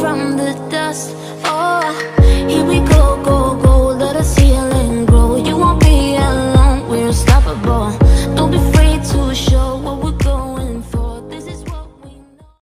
from the dust. Oh, here we go, go, go. Let grow. You won't be alone, we're unstoppable.